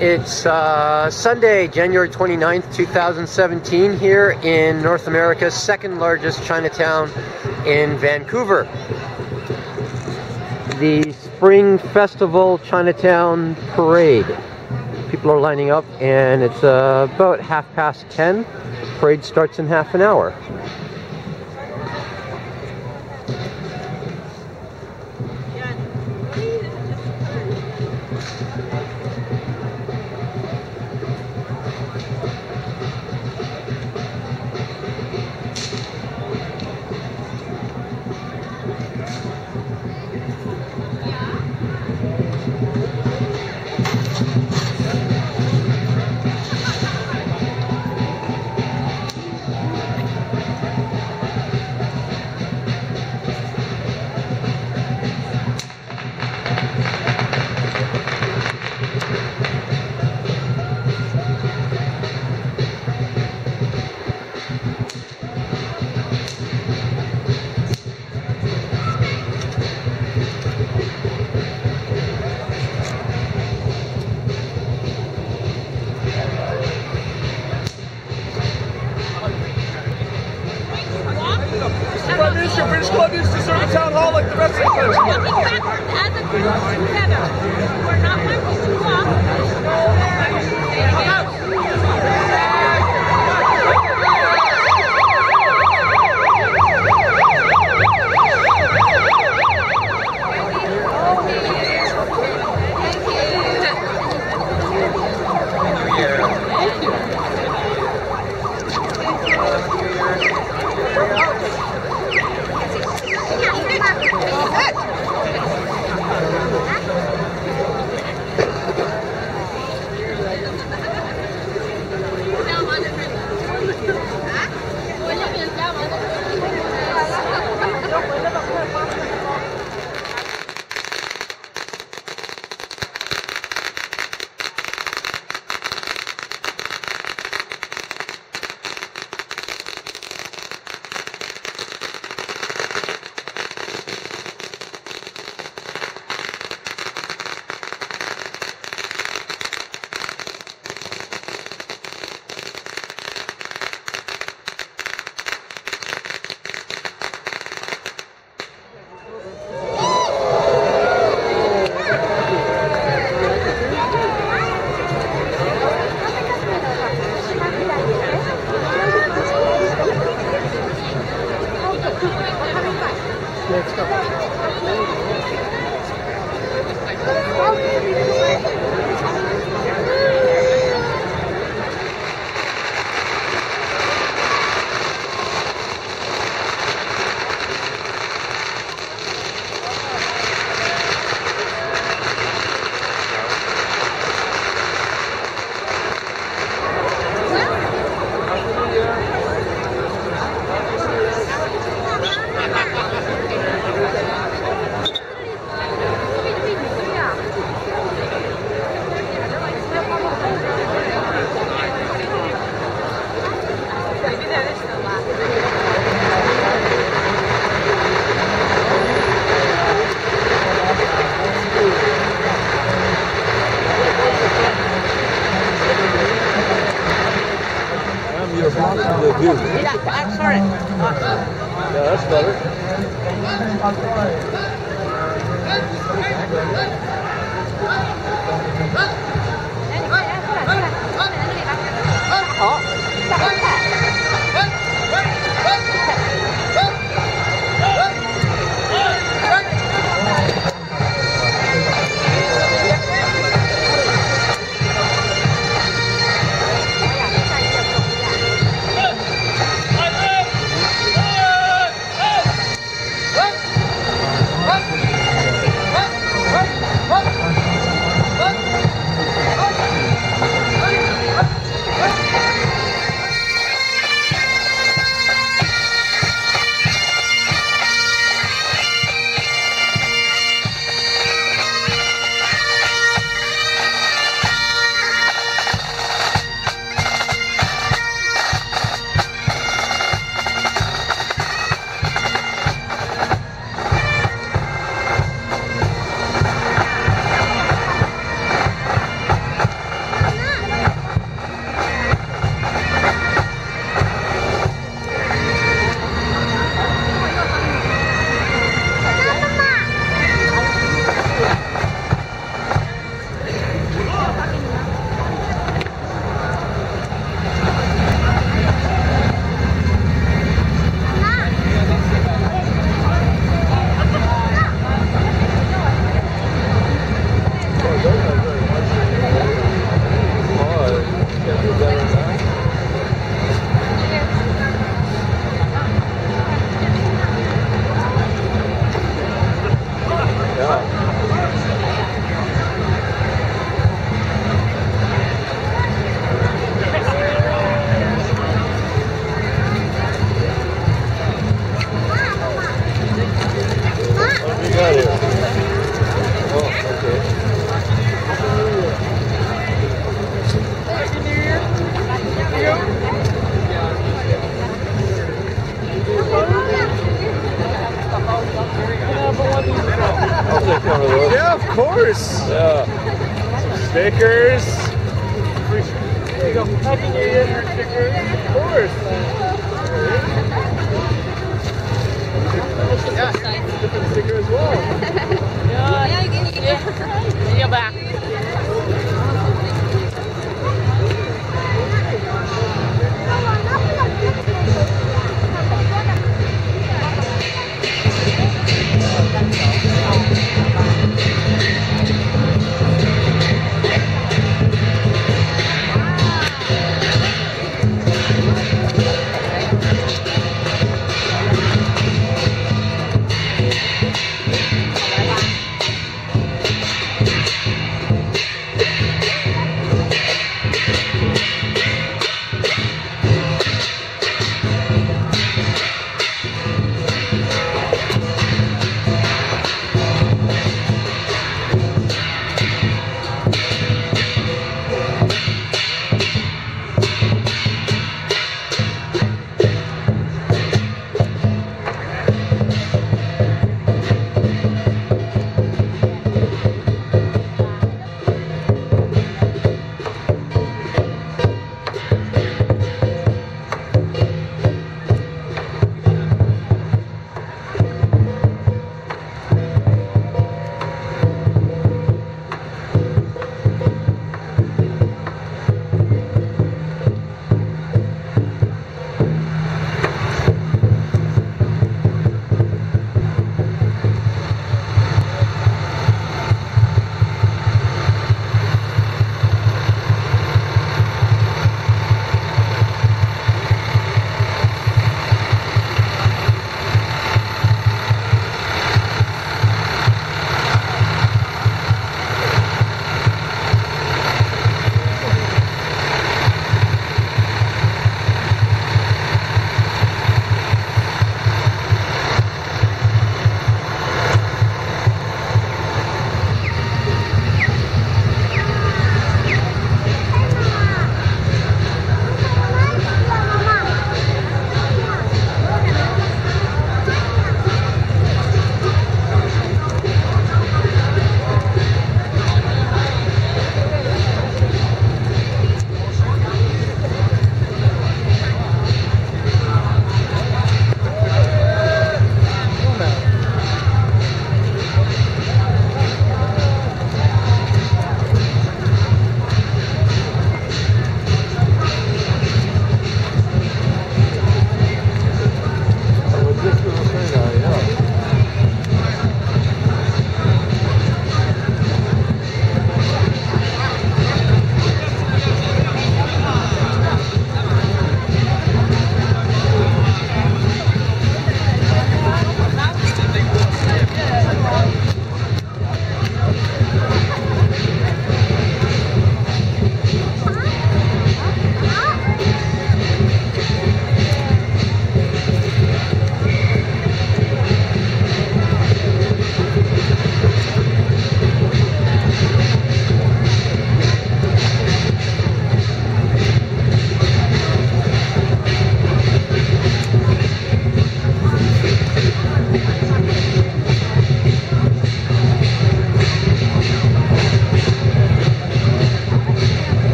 It's uh, Sunday, January 29th, 2017, here in North America's second largest Chinatown in Vancouver. The Spring Festival Chinatown Parade. People are lining up, and it's uh, about half past 10. Parade starts in half an hour. Together. Course. Yeah. Stickers. There you go. Happy New Year for stickers. Of course. Different sticker as well. Yeah, you can eat it. You're back.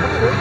了。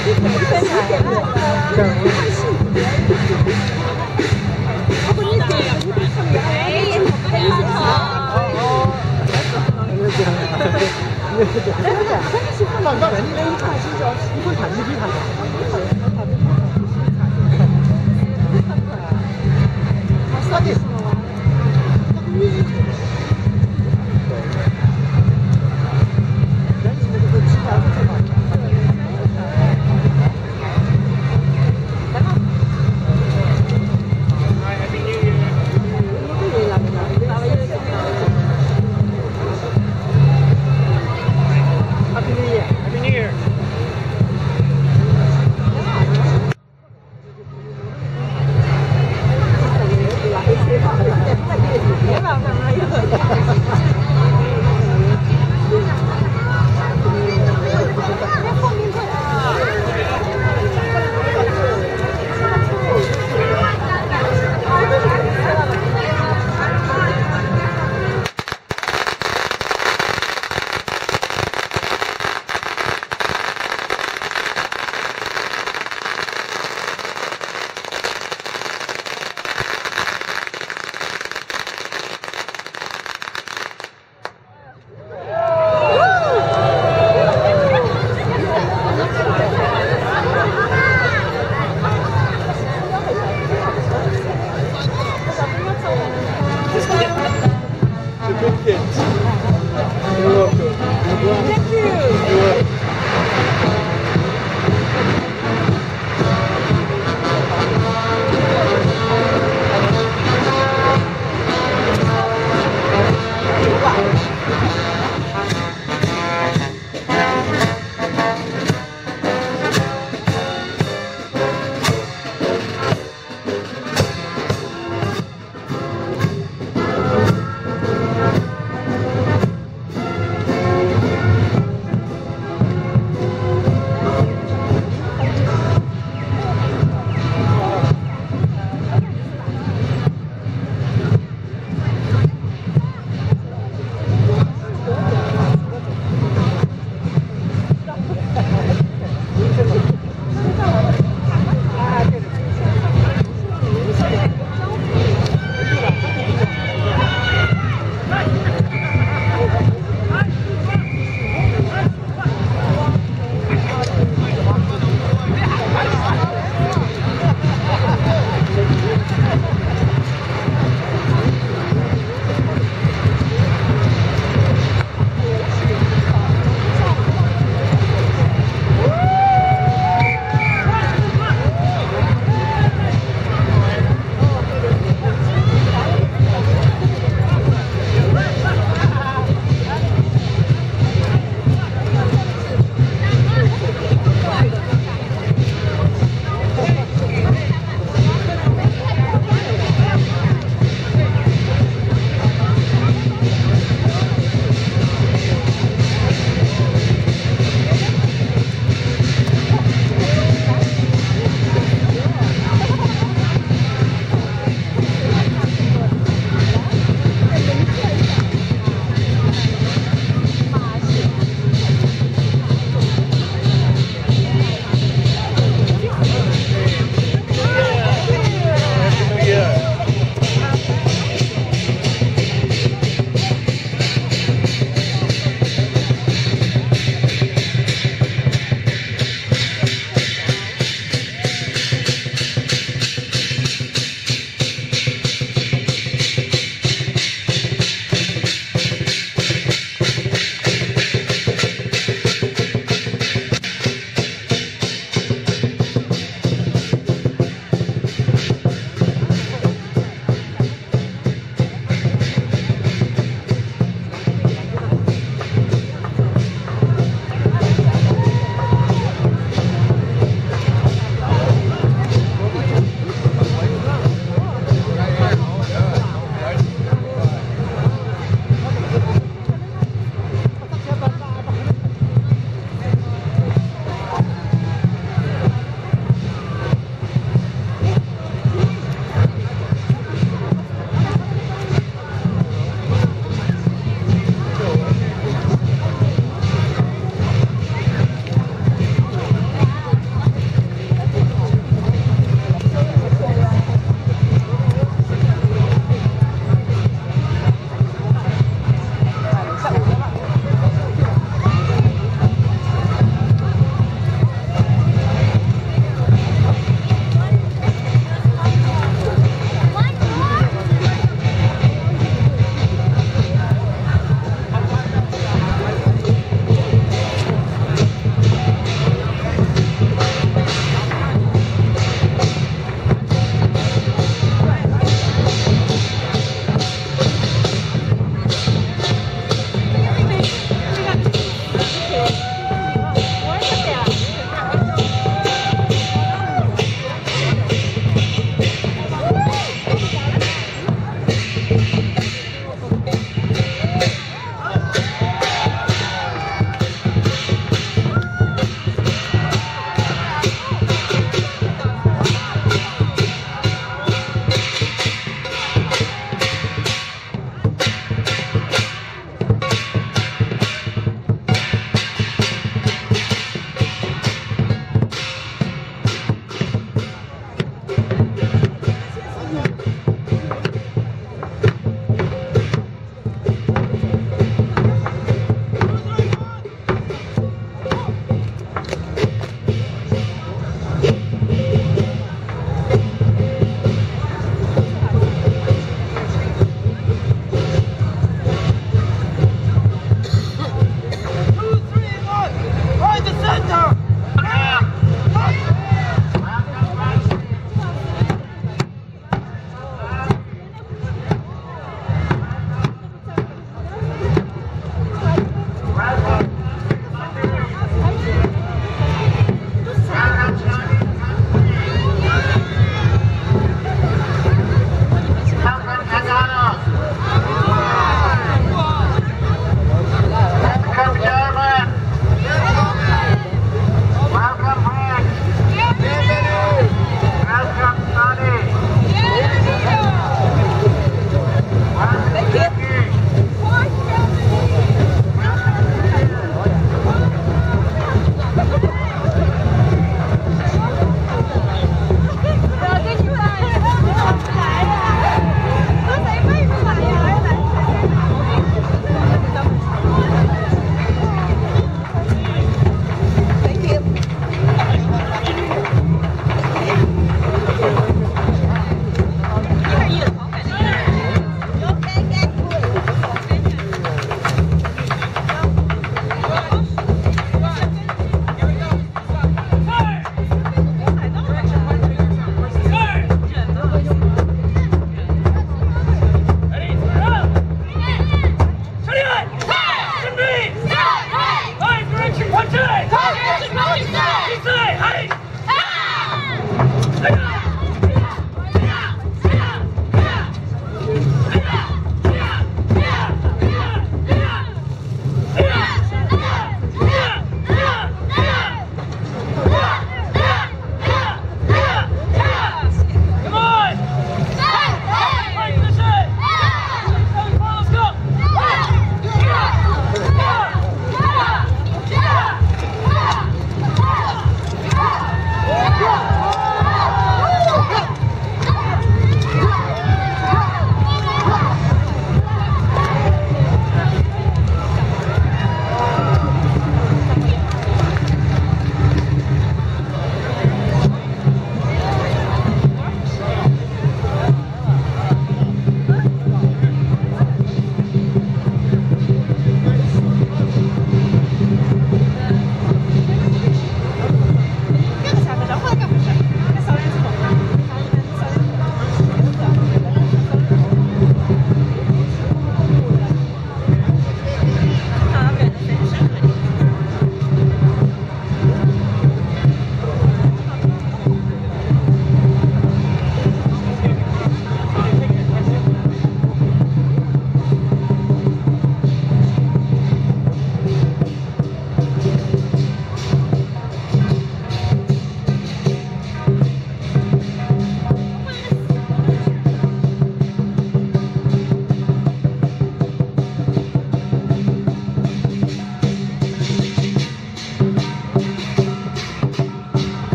这我欢喜。我一点也没看。哎，非常好。哦。这样，这样，这，你那你看戏就，你看你看。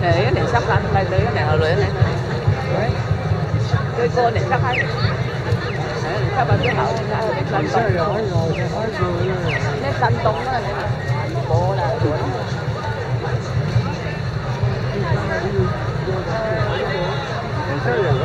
để để sắp ăn, đây ờ, đấy này ở lưới này. Tôi cô để sắp ăn. Sắp ăn cái hậu ra để săn tông để săn tông này. Bố là đuổi Hãy subscribe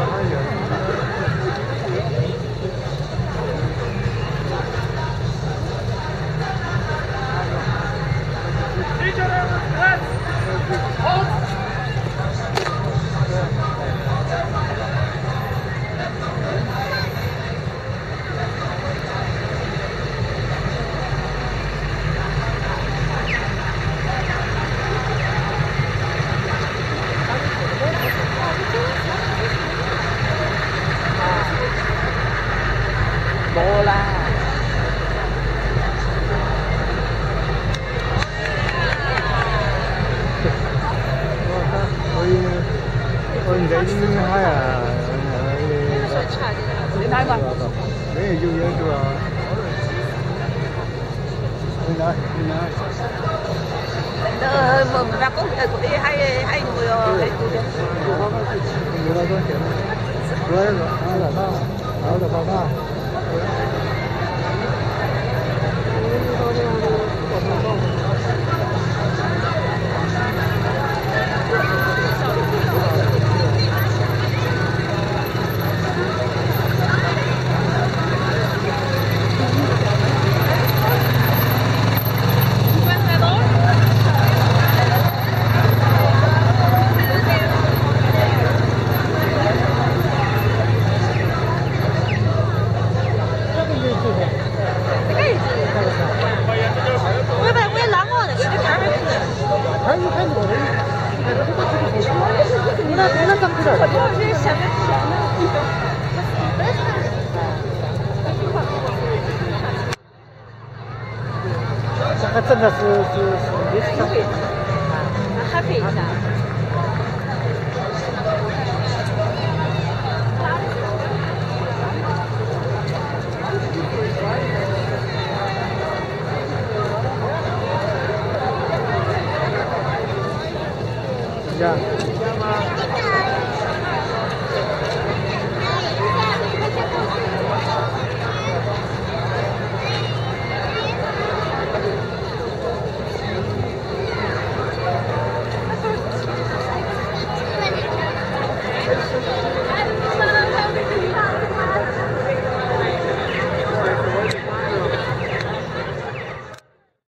这是